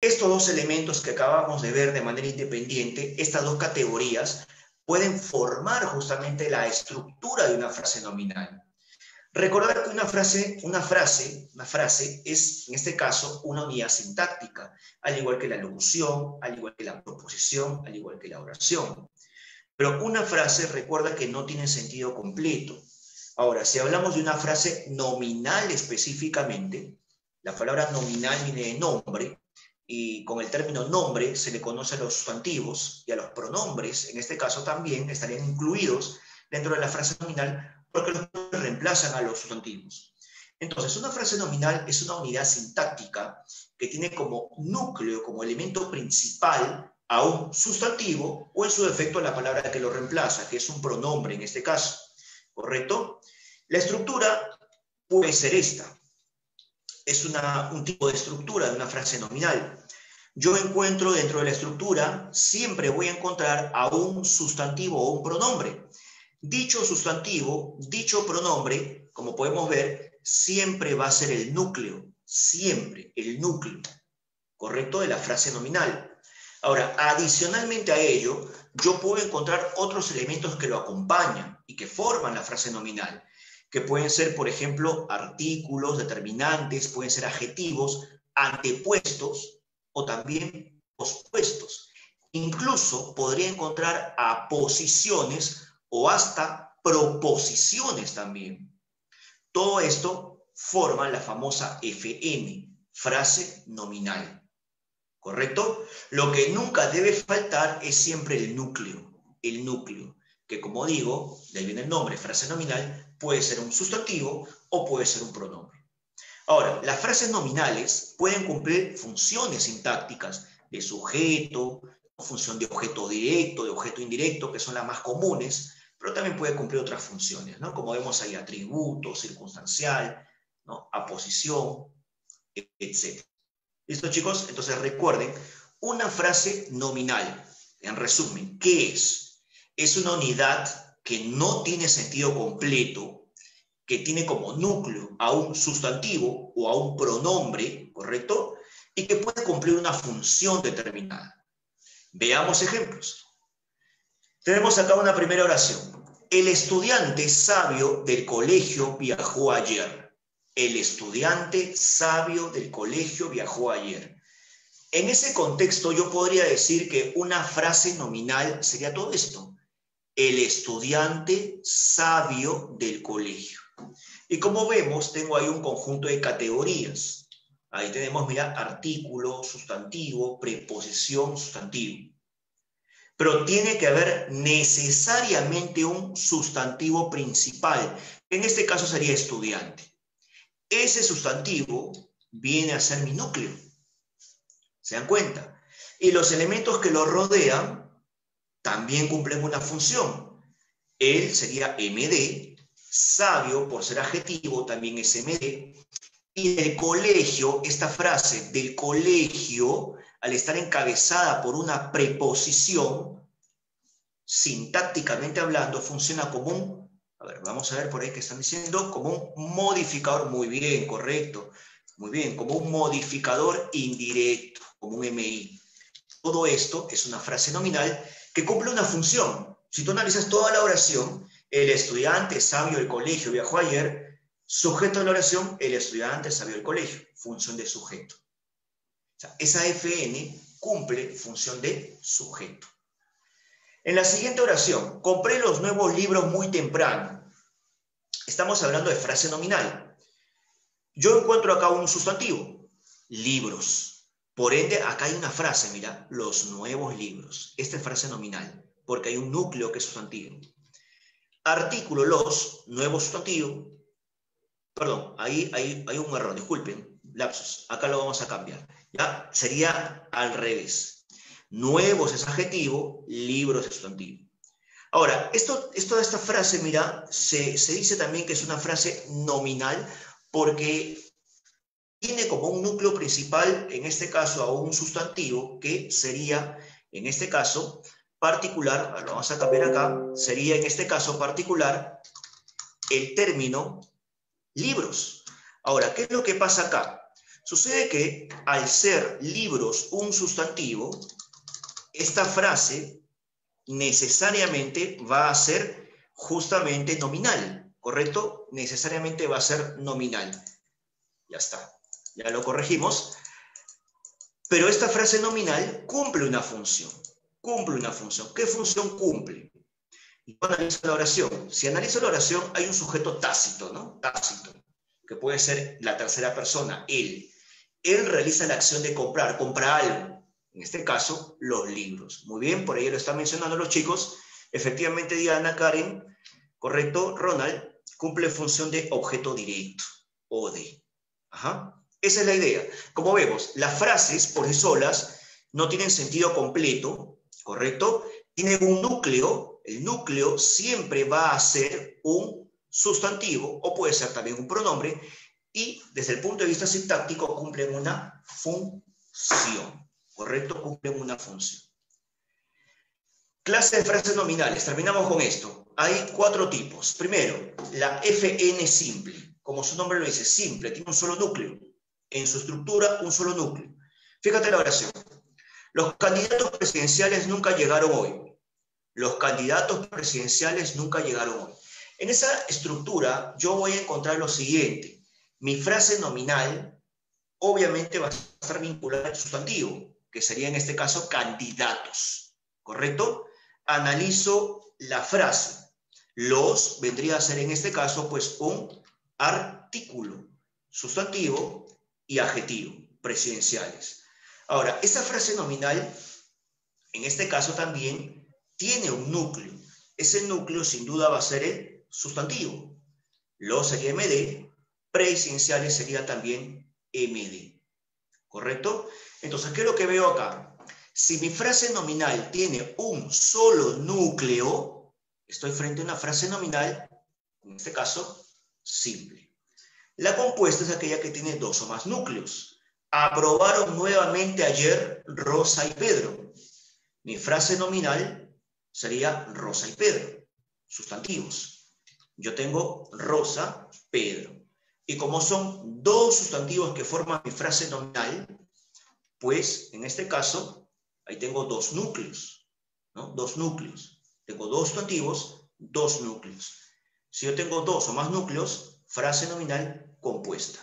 Estos dos elementos que acabamos de ver de manera independiente, estas dos categorías, pueden formar justamente la estructura de una frase nominal. Recordar que una frase, una frase, una frase es, en este caso, una unidad sintáctica, al igual que la locución, al igual que la proposición, al igual que la oración. Pero una frase recuerda que no tiene sentido completo. Ahora, si hablamos de una frase nominal específicamente, la palabra nominal viene de nombre, y con el término nombre se le conoce a los sustantivos y a los pronombres, en este caso también estarían incluidos dentro de la frase nominal porque los reemplazan a los sustantivos. Entonces, una frase nominal es una unidad sintáctica que tiene como núcleo, como elemento principal, a un sustantivo o en su defecto la palabra que lo reemplaza, que es un pronombre en este caso. ¿Correcto? La estructura puede ser esta es un tipo de estructura de una frase nominal. Yo encuentro dentro de la estructura, siempre voy a encontrar a un sustantivo o un pronombre. Dicho sustantivo, dicho pronombre, como podemos ver, siempre va a ser el núcleo, siempre el núcleo, ¿correcto? De la frase nominal. Ahora, adicionalmente a ello, yo puedo encontrar otros elementos que lo acompañan y que forman la frase nominal que pueden ser, por ejemplo, artículos, determinantes, pueden ser adjetivos, antepuestos o también pospuestos. Incluso podría encontrar aposiciones o hasta proposiciones también. Todo esto forma la famosa FN, frase nominal. ¿Correcto? Lo que nunca debe faltar es siempre el núcleo, el núcleo, que como digo, de ahí viene el nombre, frase nominal, puede ser un sustantivo o puede ser un pronombre. Ahora, las frases nominales pueden cumplir funciones sintácticas de sujeto, función de objeto directo, de objeto indirecto, que son las más comunes, pero también puede cumplir otras funciones, ¿no? Como vemos ahí, atributo, circunstancial, ¿no? aposición, etc. ¿Listo, chicos? Entonces recuerden, una frase nominal, en resumen, ¿qué es? Es una unidad que no tiene sentido completo, que tiene como núcleo a un sustantivo o a un pronombre, ¿correcto? Y que puede cumplir una función determinada. Veamos ejemplos. Tenemos acá una primera oración. El estudiante sabio del colegio viajó ayer. El estudiante sabio del colegio viajó ayer. En ese contexto yo podría decir que una frase nominal sería todo esto el estudiante sabio del colegio. Y como vemos, tengo ahí un conjunto de categorías. Ahí tenemos, mira, artículo, sustantivo, preposición, sustantivo. Pero tiene que haber necesariamente un sustantivo principal, en este caso sería estudiante. Ese sustantivo viene a ser mi núcleo. ¿Se dan cuenta? Y los elementos que lo rodean también cumplen una función. Él sería MD, sabio por ser adjetivo también es MD, y del colegio, esta frase del colegio, al estar encabezada por una preposición, sintácticamente hablando, funciona como un, a ver, vamos a ver por ahí que están diciendo, como un modificador, muy bien, correcto, muy bien, como un modificador indirecto, como un MI. Todo esto es una frase nominal que cumple una función. Si tú analizas toda la oración, el estudiante sabio del colegio viajó ayer, sujeto de la oración, el estudiante sabio del colegio, función de sujeto. esa FN cumple función de sujeto. En la siguiente oración, compré los nuevos libros muy temprano. Estamos hablando de frase nominal. Yo encuentro acá un sustantivo, libros. Por ende, acá hay una frase, mira, los nuevos libros. Esta es frase nominal, porque hay un núcleo que es sustantivo. Artículo, los, nuevo sustantivo. Perdón, ahí hay, hay un error, disculpen, lapsus. Acá lo vamos a cambiar. ¿ya? Sería al revés. Nuevos es adjetivo, libros es sustantivo. Ahora, esto, esto esta frase, mira, se, se dice también que es una frase nominal porque tiene como un núcleo principal, en este caso, a un sustantivo que sería, en este caso, particular, lo vamos a cambiar acá, sería en este caso particular el término libros. Ahora, ¿qué es lo que pasa acá? Sucede que al ser libros un sustantivo, esta frase necesariamente va a ser justamente nominal, ¿correcto? Necesariamente va a ser nominal. Ya está, ya lo corregimos. Pero esta frase nominal cumple una función, cumple una función. ¿Qué función cumple? Y analizo la oración. Si analizo la oración, hay un sujeto tácito, ¿no? Tácito, que puede ser la tercera persona, él. Él realiza la acción de comprar, compra algo en este caso, los libros. Muy bien, por ahí lo están mencionando los chicos. Efectivamente, Diana, Karen, correcto, Ronald, cumple función de objeto directo, o de. Ajá. Esa es la idea. Como vemos, las frases por sí solas no tienen sentido completo, ¿correcto? Tienen un núcleo, el núcleo siempre va a ser un sustantivo o puede ser también un pronombre y desde el punto de vista sintáctico cumplen una función. ¿correcto? Cumplen una función. Clase de frases nominales. Terminamos con esto. Hay cuatro tipos. Primero, la FN simple. Como su nombre lo dice, simple, tiene un solo núcleo. En su estructura, un solo núcleo. Fíjate la oración. Los candidatos presidenciales nunca llegaron hoy. Los candidatos presidenciales nunca llegaron hoy. En esa estructura yo voy a encontrar lo siguiente. Mi frase nominal obviamente va a estar vinculada al sustantivo que sería en este caso candidatos, ¿correcto? Analizo la frase. Los vendría a ser en este caso pues un artículo, sustantivo y adjetivo, presidenciales. Ahora, esa frase nominal, en este caso también, tiene un núcleo. Ese núcleo sin duda va a ser el sustantivo. Los sería MD, presidenciales sería también MD. ¿Correcto? Entonces, ¿qué es lo que veo acá? Si mi frase nominal tiene un solo núcleo, estoy frente a una frase nominal, en este caso, simple. La compuesta es aquella que tiene dos o más núcleos. Aprobaron nuevamente ayer Rosa y Pedro. Mi frase nominal sería Rosa y Pedro, sustantivos. Yo tengo Rosa, Pedro. Y como son dos sustantivos que forman mi frase nominal, pues en este caso, ahí tengo dos núcleos, ¿no? Dos núcleos. Tengo dos sustantivos, dos núcleos. Si yo tengo dos o más núcleos, frase nominal compuesta.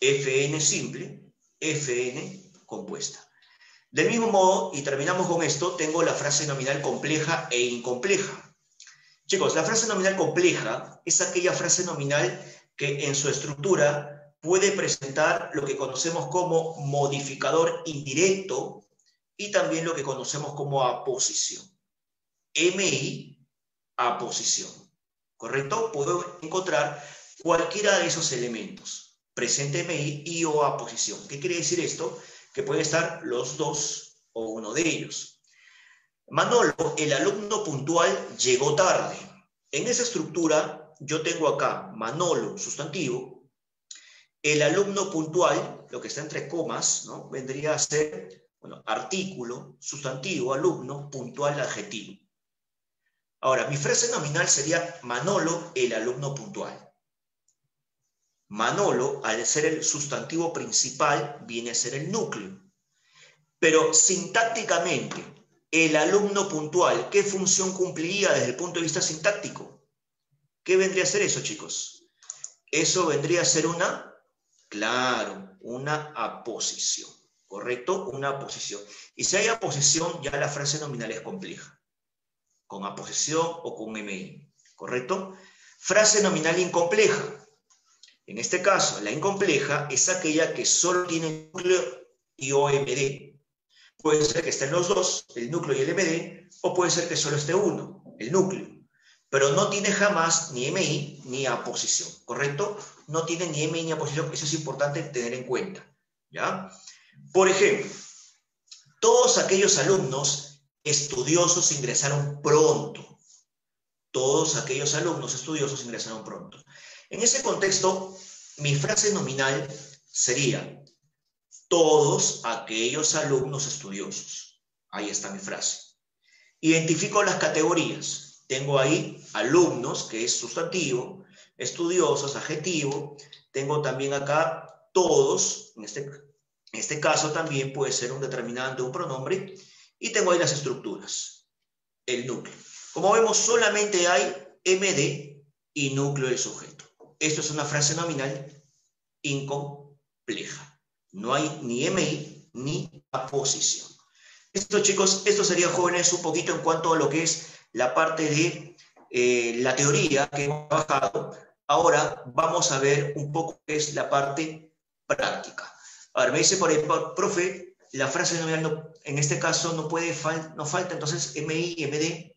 FN simple, FN compuesta. Del mismo modo, y terminamos con esto, tengo la frase nominal compleja e incompleja. Chicos, la frase nominal compleja es aquella frase nominal que en su estructura puede presentar lo que conocemos como modificador indirecto y también lo que conocemos como aposición. MI, aposición. ¿Correcto? Puedo encontrar cualquiera de esos elementos. Presente MI y o aposición. ¿Qué quiere decir esto? Que puede estar los dos o uno de ellos. Manolo, el alumno puntual, llegó tarde. En esa estructura yo tengo acá Manolo, sustantivo, el alumno puntual, lo que está entre comas, ¿no? vendría a ser bueno, artículo, sustantivo, alumno, puntual, adjetivo. Ahora, mi frase nominal sería Manolo, el alumno puntual. Manolo, al ser el sustantivo principal, viene a ser el núcleo. Pero sintácticamente, el alumno puntual, ¿qué función cumpliría desde el punto de vista sintáctico? ¿Qué vendría a ser eso, chicos? Eso vendría a ser una Claro, una aposición, ¿correcto? Una aposición. Y si hay aposición, ya la frase nominal es compleja, con aposición o con MI, ¿correcto? Frase nominal incompleja. En este caso, la incompleja es aquella que solo tiene núcleo y OMD. Puede ser que estén los dos, el núcleo y el MD, o puede ser que solo esté uno, el núcleo pero no tiene jamás ni MI ni aposición, ¿correcto? No tiene ni MI ni aposición, eso es importante tener en cuenta, ¿ya? Por ejemplo, todos aquellos alumnos estudiosos ingresaron pronto. Todos aquellos alumnos estudiosos ingresaron pronto. En ese contexto, mi frase nominal sería todos aquellos alumnos estudiosos. Ahí está mi frase. Identifico las categorías tengo ahí alumnos, que es sustantivo, estudiosos, adjetivo. Tengo también acá todos, en este, este caso también puede ser un determinante, un pronombre, y tengo ahí las estructuras, el núcleo. Como vemos, solamente hay MD y núcleo del sujeto. Esto es una frase nominal incompleja. No hay ni MI ni aposición. Esto, chicos, esto sería, jóvenes, un poquito en cuanto a lo que es la parte de eh, la teoría que hemos trabajado. Ahora vamos a ver un poco qué es la parte práctica. A ver, me dice por ahí, profe, la frase nominal en este caso no puede, no falta entonces MI y MD.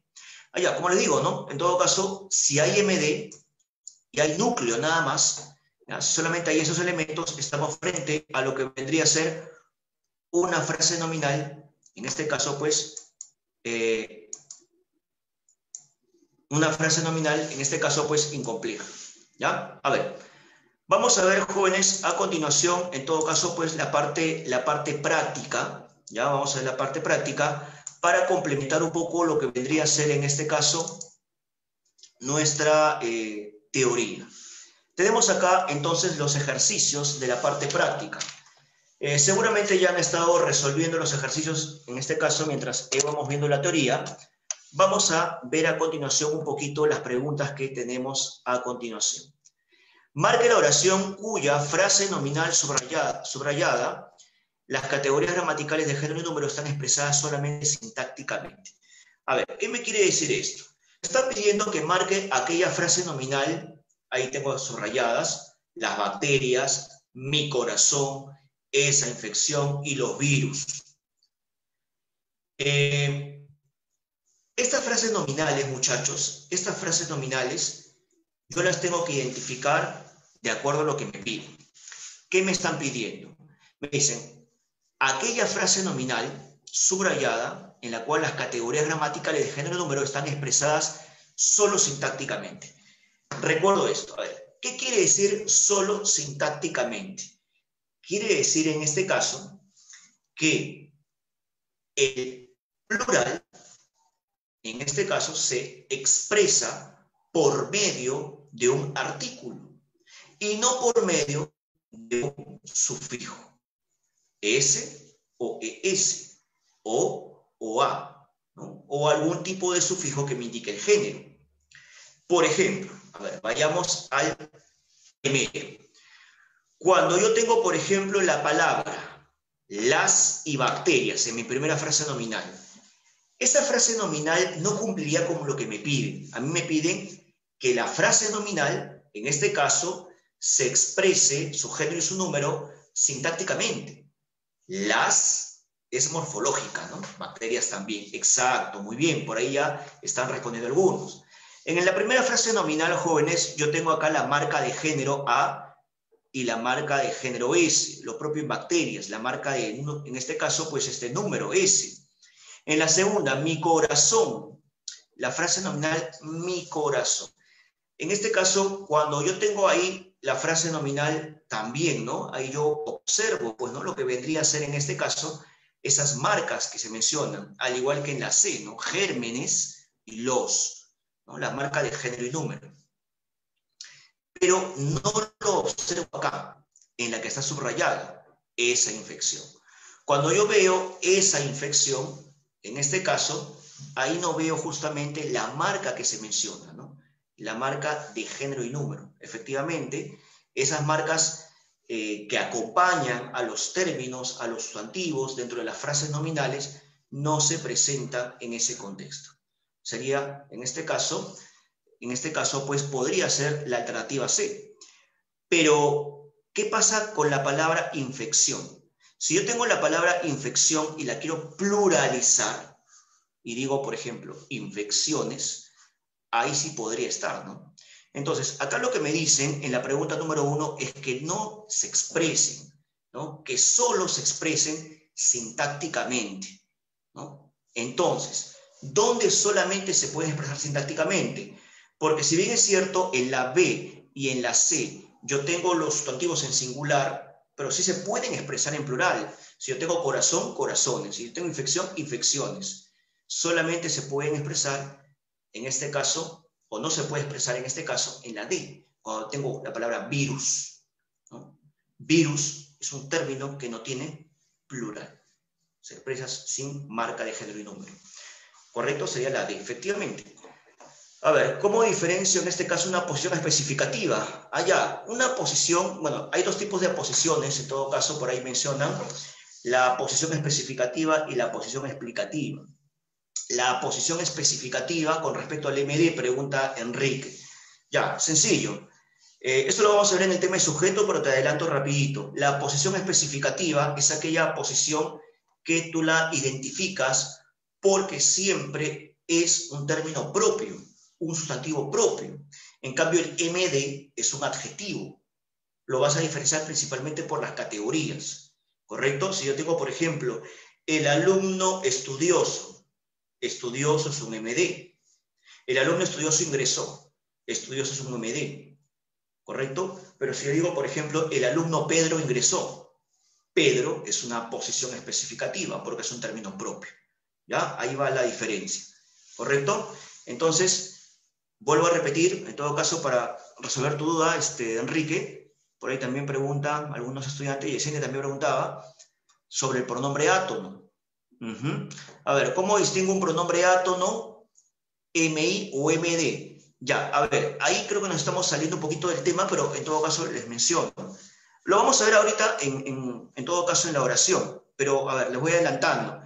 Allá, como les digo, ¿no? En todo caso, si hay MD y hay núcleo nada más, solamente hay esos elementos, estamos frente a lo que vendría a ser una frase nominal, en este caso, pues, eh, una frase nominal, en este caso, pues, incompleta. ¿Ya? A ver, vamos a ver, jóvenes, a continuación, en todo caso, pues, la parte, la parte práctica, ¿ya? Vamos a ver la parte práctica para complementar un poco lo que vendría a ser, en este caso, nuestra eh, teoría. Tenemos acá, entonces, los ejercicios de la parte práctica. Eh, seguramente ya han estado resolviendo los ejercicios, en este caso, mientras íbamos viendo la teoría. Vamos a ver a continuación un poquito las preguntas que tenemos a continuación. Marque la oración cuya frase nominal subrayada, subrayada las categorías gramaticales de género y número están expresadas solamente sintácticamente. A ver, ¿qué me quiere decir esto? Está pidiendo que marque aquella frase nominal, ahí tengo subrayadas, las bacterias, mi corazón, esa infección y los virus. Eh, estas frases nominales, muchachos, estas frases nominales, yo las tengo que identificar de acuerdo a lo que me piden. ¿Qué me están pidiendo? Me dicen, aquella frase nominal subrayada en la cual las categorías gramaticales de género número están expresadas solo sintácticamente. Recuerdo esto, a ver, ¿qué quiere decir solo sintácticamente? Quiere decir en este caso que el plural, en este caso, se expresa por medio de un artículo y no por medio de un sufijo. S o ES o o A, o algún tipo de sufijo que me indique el género. Por ejemplo, a ver, vayamos al primero. Cuando yo tengo, por ejemplo, la palabra las y bacterias en mi primera frase nominal, esa frase nominal no cumpliría con lo que me piden. A mí me piden que la frase nominal, en este caso, se exprese su género y su número sintácticamente. Las es morfológica, ¿no? Bacterias también. Exacto, muy bien, por ahí ya están respondiendo algunos. En la primera frase nominal, jóvenes, yo tengo acá la marca de género A y la marca de género S, lo propio en bacterias, la marca de, en este caso, pues este número S. En la segunda, mi corazón, la frase nominal mi corazón. En este caso, cuando yo tengo ahí la frase nominal también, ¿no? Ahí yo observo, pues, ¿no? Lo que vendría a ser en este caso esas marcas que se mencionan, al igual que en la C, ¿no? Gérmenes y los, ¿no? La marca de género y número pero no lo observo acá, en la que está subrayada, esa infección. Cuando yo veo esa infección, en este caso, ahí no veo justamente la marca que se menciona, ¿no? La marca de género y número. Efectivamente, esas marcas eh, que acompañan a los términos, a los sustantivos dentro de las frases nominales, no se presentan en ese contexto. Sería, en este caso, en este caso, pues podría ser la alternativa C. Pero, ¿qué pasa con la palabra infección? Si yo tengo la palabra infección y la quiero pluralizar, y digo, por ejemplo, infecciones, ahí sí podría estar, ¿no? Entonces, acá lo que me dicen en la pregunta número uno es que no se expresen, ¿no? Que solo se expresen sintácticamente. Entonces, ¿dónde solamente se puede expresar sintácticamente? Porque si bien es cierto, en la B y en la C yo tengo los sustantivos en singular, pero sí se pueden expresar en plural. Si yo tengo corazón, corazones. Si yo tengo infección, infecciones. Solamente se pueden expresar en este caso, o no se puede expresar en este caso, en la D, cuando tengo la palabra virus. Virus es un término que no tiene plural. Se expresa sin marca de género y número. ¿Correcto? Sería la D, efectivamente. A ver, ¿cómo diferencio en este caso una posición especificativa? Allá, una posición, bueno, hay dos tipos de posiciones, en todo caso por ahí mencionan la posición especificativa y la posición explicativa. La posición especificativa con respecto al MD, pregunta Enrique. Ya, sencillo. Eh, esto lo vamos a ver en el tema de sujeto, pero te adelanto rapidito. La posición especificativa es aquella posición que tú la identificas porque siempre es un término propio, un sustantivo propio. En cambio, el MD es un adjetivo. Lo vas a diferenciar principalmente por las categorías, ¿correcto? Si yo tengo, por ejemplo, el alumno estudioso, estudioso es un MD. El alumno estudioso ingresó, estudioso es un MD, ¿correcto? Pero si yo digo, por ejemplo, el alumno Pedro ingresó, Pedro es una posición especificativa porque es un término propio. ¿Ya? Ahí va la diferencia, ¿correcto? Entonces, Vuelvo a repetir, en todo caso, para resolver tu duda, este, Enrique, por ahí también preguntan algunos estudiantes, y Yesenia también preguntaba, sobre el pronombre A ver, ¿cómo distingo un pronombre átono, MI o MD? Ya, a ver, ahí creo que nos estamos saliendo un poquito del tema, pero en todo caso les menciono. Lo vamos a ver ahorita, en, en todo caso, en la oración, pero a ver, les voy adelantando.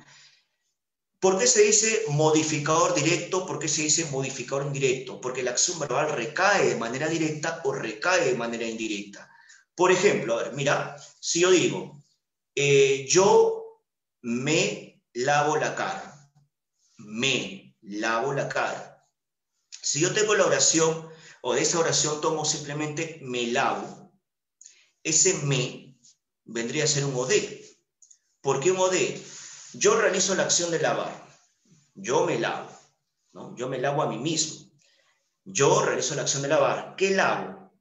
¿Por qué se dice modificador directo? ¿Por qué se dice modificador indirecto? Porque la acción verbal recae de manera directa o recae de manera indirecta. Por ejemplo, a ver, mira, si yo digo, eh, yo me lavo la cara, me lavo la cara. Si yo tengo la oración, o de esa oración tomo simplemente me lavo, ese me vendría a ser un OD. ¿Por qué un OD? Yo realizo la acción de lavar. Yo me lavo. ¿no? Yo me lavo a mí mismo. Yo realizo la acción de lavar. ¿Qué lavo?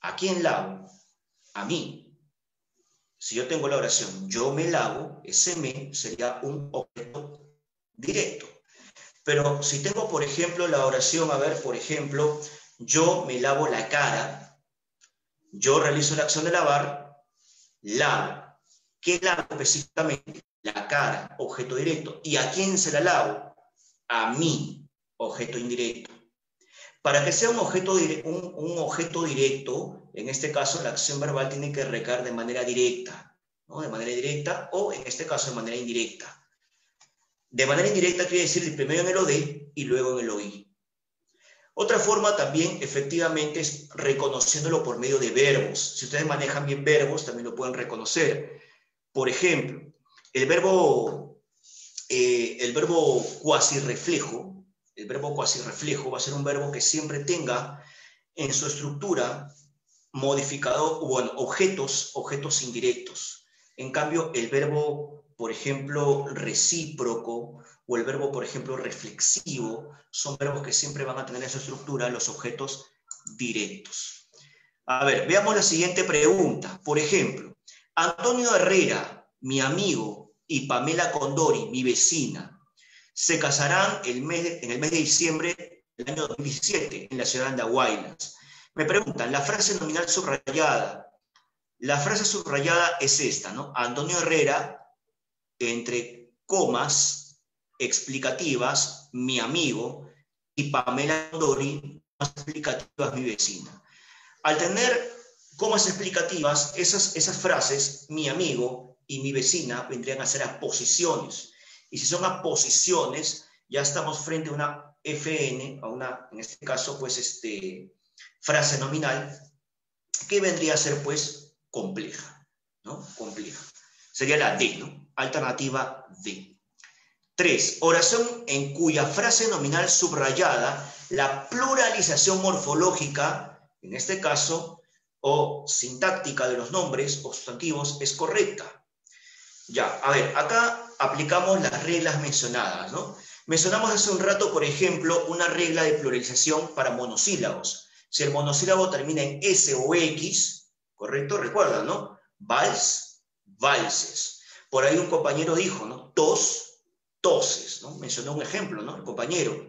¿A quién lavo? A mí. Si yo tengo la oración, yo me lavo, ese me sería un objeto directo. Pero si tengo, por ejemplo, la oración, a ver, por ejemplo, yo me lavo la cara, yo realizo la acción de lavar, lavo. ¿Qué lavo específicamente? la cara, objeto directo. ¿Y a quién se la lavo? A mí, objeto indirecto. Para que sea un objeto, un, objeto directo, en este caso la acción verbal tiene que recaer de manera directa, ¿no? de manera directa o en este caso de manera indirecta. De manera indirecta quiere decir primero en el OD y luego en el OI. Otra forma también, efectivamente, es reconociéndolo por medio de verbos. Si ustedes manejan bien verbos, también lo pueden reconocer. Por ejemplo, el verbo, eh, el verbo cuasi reflejo, el verbo cuasi reflejo va a ser un verbo que siempre tenga en su estructura modificado, bueno, objetos, objetos indirectos. En cambio, el verbo, por ejemplo, recíproco o el verbo, por ejemplo, reflexivo, son verbos que siempre van a tener en su estructura los objetos directos. A ver, veamos la siguiente pregunta. Por ejemplo, Antonio Herrera, mi amigo, y Pamela Condori, mi vecina, se casarán en el mes de diciembre del año 2017 en la ciudad de Andahuaylas. Me preguntan, la frase nominal subrayada. La frase subrayada es esta, ¿no? Antonio Herrera, entre comas explicativas, mi amigo, y Pamela más explicativas, mi vecina. Al tener comas explicativas, esas, esas frases, mi amigo, y mi vecina vendrían a ser aposiciones. Y si son aposiciones, ya estamos frente a una FN, a una, en este caso, pues, este, frase nominal, que vendría a ser, pues, compleja, ¿no? Compleja. Sería la D, ¿no? Alternativa D. Tres, oración en cuya frase nominal subrayada, la pluralización morfológica, en este caso, o sintáctica de los nombres o sustantivos es correcta. Ya, a ver, acá aplicamos las reglas mencionadas, ¿no? Mencionamos hace un rato, por ejemplo, una regla de pluralización para monosílabos. Si el monosílabo termina en S o X, ¿correcto? Recuerda, ¿no? Vals, valses. Por ahí un compañero dijo, ¿no? Tos, toses, ¿no? Mencionó un ejemplo, ¿no? El compañero.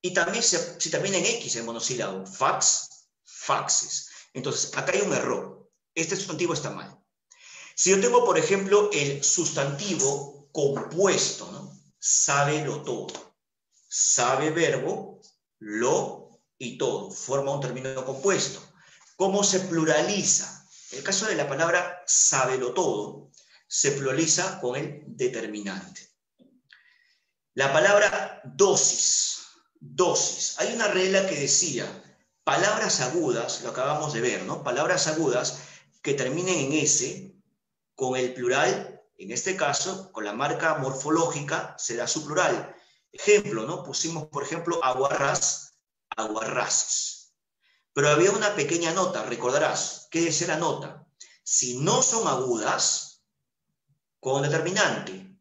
Y también si, termina en X el monosílabo, fax, faxes. Entonces, acá hay un error. Este sustantivo está mal. Si yo tengo, por ejemplo, el sustantivo compuesto, ¿no? Sabe lo todo. Sabe verbo, lo y todo. Forma un término compuesto. ¿Cómo se pluraliza? El caso de la palabra lo todo se pluraliza con el determinante. La palabra dosis, dosis. Hay una regla que decía, palabras agudas, lo acabamos de ver, ¿no? Palabras agudas que terminen en S con el plural, en este caso, con la marca morfológica, será su plural. Ejemplo, ¿no? Pusimos, por ejemplo, aguarrás, aguarrases. Pero había una pequeña nota, recordarás. ¿Qué decía la nota? Si no son agudas, con determinante,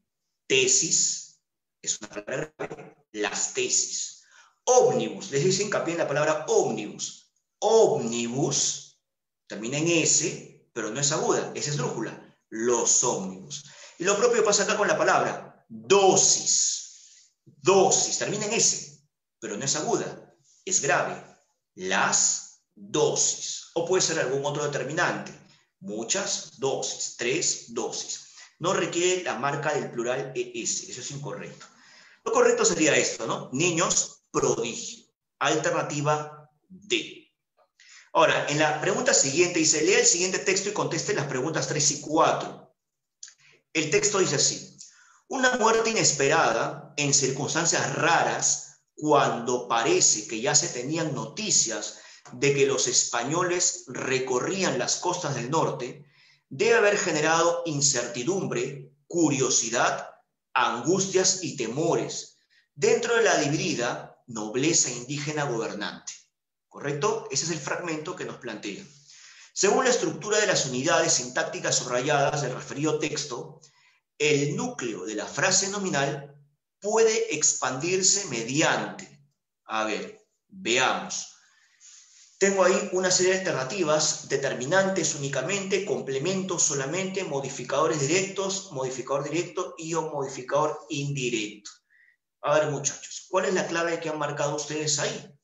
tesis, es una palabra grave, las tesis. Ómnibus, les dice hincapié en la palabra ómnibus. Ómnibus termina en S, pero no es aguda, es esdrújula. Los ómnibus. Y lo propio pasa acá con la palabra dosis. Dosis, termina en S, pero no es aguda, es grave. Las dosis. O puede ser algún otro determinante. Muchas dosis, tres dosis no requiere la marca del plural ES, eso es incorrecto. Lo correcto sería esto, ¿no? Niños prodigio. Alternativa D. Ahora, en la pregunta siguiente dice, lea el siguiente texto y conteste las preguntas 3 y 4. El texto dice así, una muerte inesperada en circunstancias raras cuando parece que ya se tenían noticias de que los españoles recorrían las costas del norte, debe haber generado incertidumbre, curiosidad, angustias y temores dentro de la dividida nobleza indígena gobernante. ¿Correcto? Ese es el fragmento que nos plantea. Según la estructura de las unidades sintácticas subrayadas del referido texto, el núcleo de la frase nominal puede expandirse mediante, a ver, veamos, tengo ahí una serie de alternativas, determinantes únicamente, complementos solamente, modificadores directos, modificador directo y o modificador indirecto. A ver, muchachos, ¿cuál es la clave que han marcado ustedes ahí?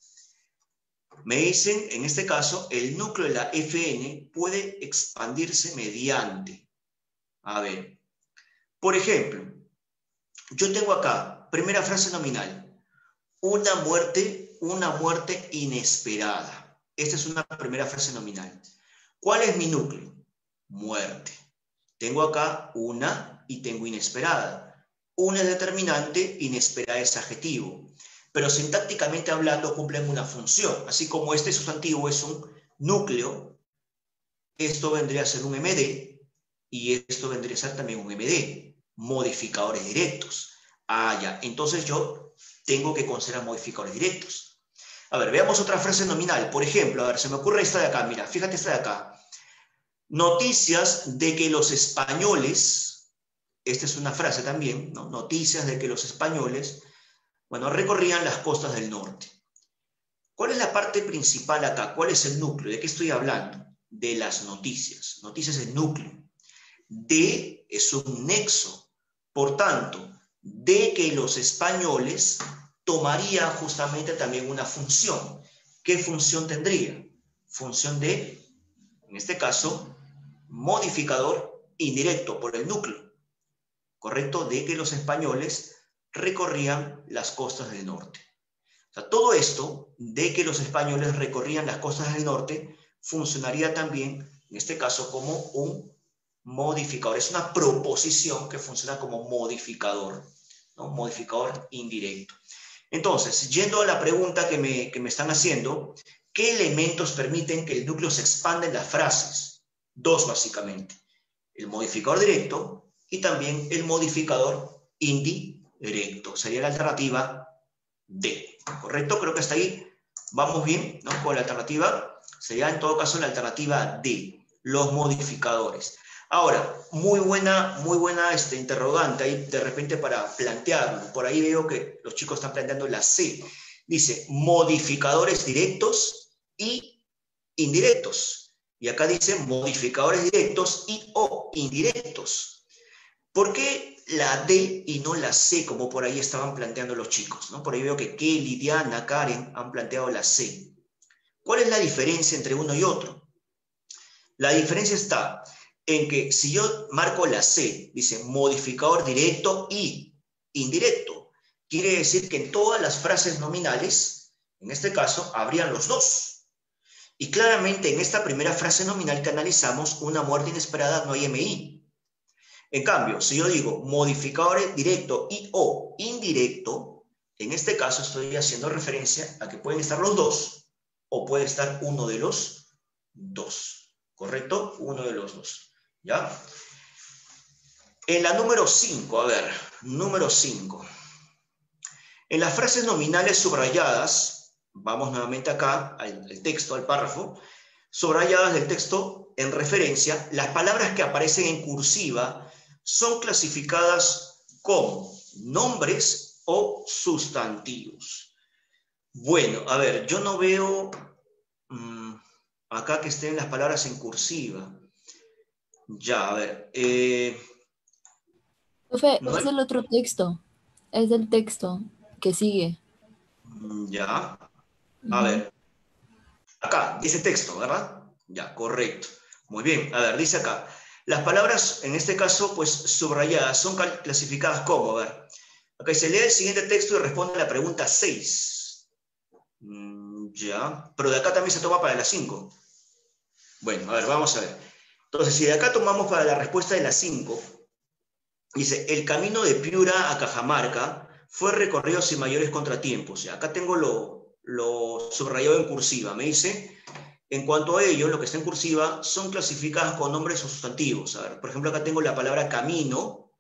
Me dicen, en este caso, el núcleo de la FN puede expandirse mediante. A ver, por ejemplo, yo tengo acá, primera frase nominal, una muerte, una muerte inesperada. Esta es una primera frase nominal. ¿Cuál es mi núcleo? Muerte. Tengo acá una y tengo inesperada. Una es determinante, inesperada es adjetivo. Pero sintácticamente hablando cumplen una función. Así como este sustantivo es un núcleo, esto vendría a ser un MD y esto vendría a ser también un MD. Modificadores directos. Ah, ya. Entonces yo tengo que considerar modificadores directos. A ver, veamos otra frase nominal. Por ejemplo, a ver, se me ocurre esta de acá, mira, fíjate esta de acá. Noticias de que los españoles, esta es una frase también, ¿no? Noticias de que los españoles, bueno, recorrían las costas del norte. ¿Cuál es la parte principal acá? ¿Cuál es el núcleo? ¿De qué estoy hablando? De las noticias. Noticias es el núcleo. De es un nexo. Por tanto, de que los españoles tomaría justamente también una función. ¿Qué función tendría? Función de, en este caso, modificador indirecto por el núcleo, ¿correcto? De que los españoles recorrían las costas del norte. O sea, todo esto de que los españoles recorrían las costas del norte funcionaría también, en este caso, como un modificador. Es una proposición que funciona como modificador, ¿no? modificador indirecto. Entonces, yendo a la pregunta que me, están haciendo, ¿qué elementos permiten que el núcleo se expanda en las frases? Dos, básicamente. El modificador directo y también el modificador indirecto. Sería la alternativa D. ¿Correcto? Creo que hasta ahí vamos bien, ¿no? Con la alternativa. Sería en todo caso la alternativa D, los modificadores. Ahora, muy buena, muy buena este, interrogante ahí de repente para plantearlo. Por ahí veo que los chicos están planteando la C. Dice modificadores directos y indirectos. Y acá dice modificadores directos y o indirectos. ¿Por qué la D y no la C, como por ahí estaban planteando los chicos? ¿no? Por ahí veo que Kelly, Diana, Karen han planteado la C. ¿Cuál es la diferencia entre uno y otro? La diferencia está en que si yo marco la C, dice modificador directo y indirecto, quiere decir que en todas las frases nominales, en este caso, habrían los dos. Y claramente en esta primera frase nominal que analizamos, una muerte inesperada, no hay MI. En cambio, si yo digo modificador directo y o indirecto, en este caso estoy haciendo referencia a que pueden estar los dos o puede estar uno de los dos. ¿Correcto? Uno de los dos. ¿Ya? En la número 5, a ver, número 5. En las frases nominales subrayadas, vamos nuevamente acá al, texto, al párrafo, subrayadas del texto en referencia, las palabras que aparecen en cursiva son clasificadas como nombres o sustantivos. Bueno, a ver, yo no veo mm, acá que estén las palabras en cursiva. Ya, a ver. Eh, es el otro texto. Es el texto que sigue. Mm, ya. A ver. Acá, dice texto, ¿verdad? Ya, correcto. Muy bien. A ver, dice acá. Las palabras, en este caso, pues subrayadas, son clasificadas como, a ver. Acá se lee el siguiente texto y responde a la pregunta 6. Mm, ya. Pero de acá también se toma para la 5. Bueno, a ver, vamos a ver. Entonces, si de acá tomamos para la respuesta de las 5, dice, el camino de Piura a Cajamarca fue recorrido sin mayores contratiempos. Acá tengo lo, lo subrayado en cursiva. Me dice, en cuanto a ello, lo que está en cursiva son clasificadas con nombres sustantivos. A ver, por ejemplo, acá tengo la palabra camino,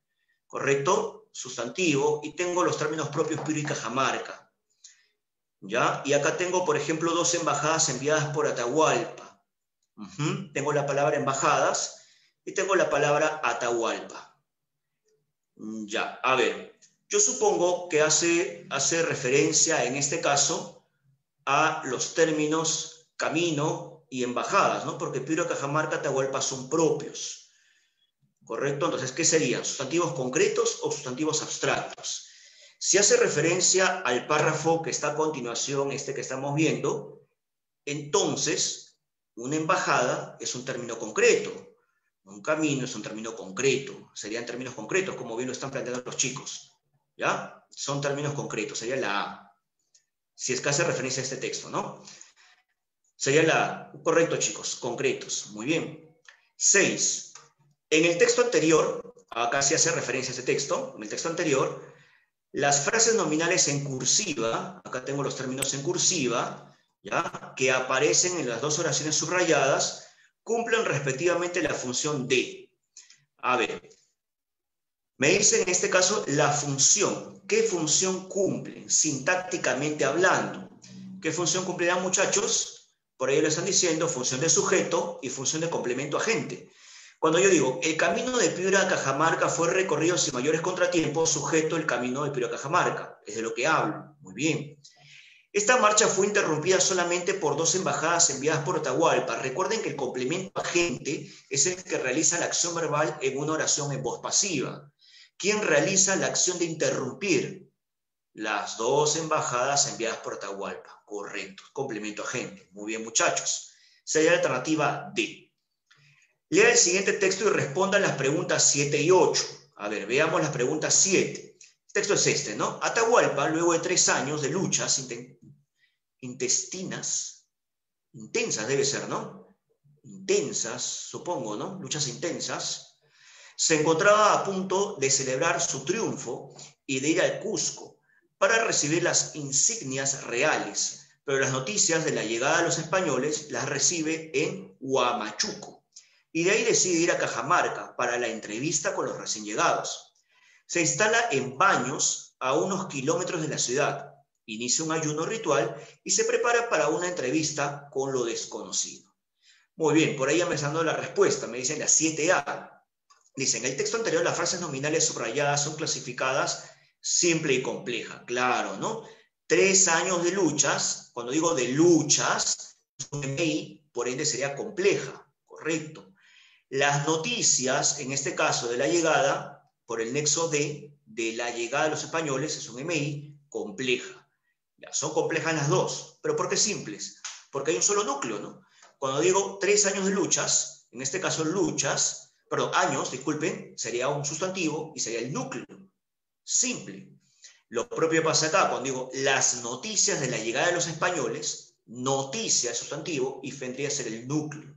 ¿correcto? Sustantivo, y tengo los términos propios Piura y Cajamarca. ¿Ya? Y acá tengo, por ejemplo, dos embajadas enviadas por Atahualpa. Tengo la palabra embajadas y tengo la palabra Atahualpa. Ya, a ver, yo supongo que hace, hace referencia en este caso a los términos camino y embajadas, ¿no? Porque Piro, Cajamarca, Atahualpa son propios. ¿Correcto? Entonces, ¿qué serían? ¿Sustantivos concretos o sustantivos abstractos? Si hace referencia al párrafo que está a continuación, este que estamos viendo, entonces una embajada es un término concreto, un camino es un término concreto, serían términos concretos, como bien lo están planteando los chicos. ¿Ya? Son términos concretos, sería la A. Si es que hace referencia a este texto, ¿no? Sería la. Correcto, chicos, concretos. Muy bien. Seis. En el texto anterior, acá se hace referencia a este texto, en el texto anterior, las frases nominales en cursiva, acá tengo los términos en cursiva, que aparecen en las dos oraciones subrayadas, cumplen respectivamente la función de. A ver, me dice en este caso la función. ¿Qué función cumplen sintácticamente hablando? ¿Qué función cumplirán muchachos? Por ahí lo están diciendo, función de sujeto y función de complemento agente. Cuando yo digo, el camino de Piura a Cajamarca fue recorrido sin mayores contratiempos, sujeto el camino de Piura a Cajamarca. Es de lo que hablo. Muy bien. Esta marcha fue interrumpida solamente por dos embajadas enviadas por Atahualpa. Recuerden que el complemento agente es el que realiza la acción verbal en una oración en voz pasiva. ¿Quién realiza la acción de interrumpir? Las dos embajadas enviadas por Atahualpa. Correcto. Complemento agente. Muy bien, muchachos. Sería la alternativa D. Lea el siguiente texto y responda las preguntas 7 y 8. A ver, veamos las preguntas 7. El texto es este, ¿no? Atahualpa, luego de tres años de luchas intestinas, intensas debe ser, ¿no? Intensas, supongo, ¿no? Luchas intensas. Se encontraba a punto de celebrar su triunfo y de ir al Cusco para recibir las insignias reales, pero las noticias de la llegada de los españoles las recibe en Huamachuco y de ahí decide ir a Cajamarca para la entrevista con los recién llegados. Se instala en Baños, a unos kilómetros de la ciudad, inicia un ayuno ritual y se prepara para una entrevista con lo desconocido. Muy bien, por ahí empezando la respuesta, me dicen la 7A. Dicen, en el texto anterior las frases nominales subrayadas son clasificadas simple y compleja. Claro, ¿no? Tres años de luchas, cuando digo de luchas, por ende sería compleja, correcto. Las noticias, en este caso de la llegada, por el nexo de, de la llegada de los españoles, es un MI compleja son complejas las dos, pero ¿por qué simples? Porque hay un solo núcleo, ¿no? Cuando digo tres años de luchas, en este caso luchas, perdón, años, disculpen, sería un sustantivo y sería el núcleo. Simple. Lo propio pasa acá cuando digo las noticias de la llegada de los españoles, noticia sustantivo y vendría a ser el núcleo.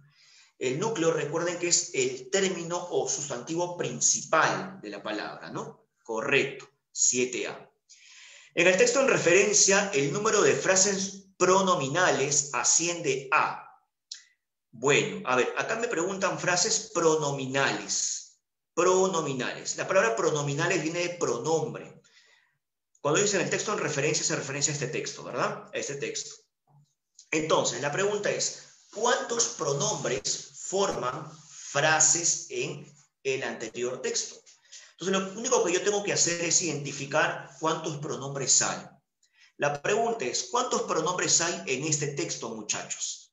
El núcleo, recuerden que es el término o sustantivo principal de la palabra, ¿no? Correcto, 7A. En el texto en referencia, el número de frases pronominales asciende a. Bueno, a ver, acá me preguntan frases pronominales. Pronominales. La palabra pronominales viene de pronombre. Cuando dicen el texto en referencia, se referencia a este texto, ¿verdad? A este texto. Entonces, la pregunta es, ¿cuántos pronombres forman frases en el anterior texto? Entonces, lo único que yo tengo que hacer es identificar cuántos pronombres hay. La pregunta es, ¿cuántos pronombres hay en este texto, muchachos?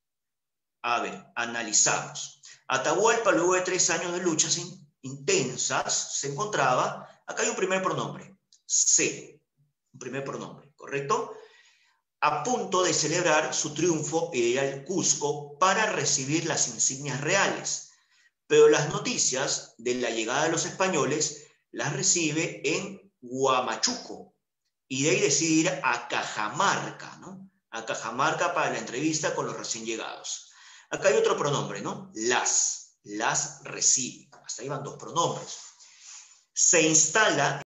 A ver, analizamos. Atahualpa, luego de tres años de luchas intensas, se encontraba, acá hay un primer pronombre, C, un primer pronombre, ¿correcto? A punto de celebrar su triunfo y ir al Cusco para recibir las insignias reales. Pero las noticias de la llegada de los españoles las recibe en Huamachuco y de ahí decide ir a Cajamarca, ¿no? A Cajamarca para la entrevista con los recién llegados. Acá hay otro pronombre, ¿no? Las, las recibe. Hasta ahí van dos pronombres. Se instala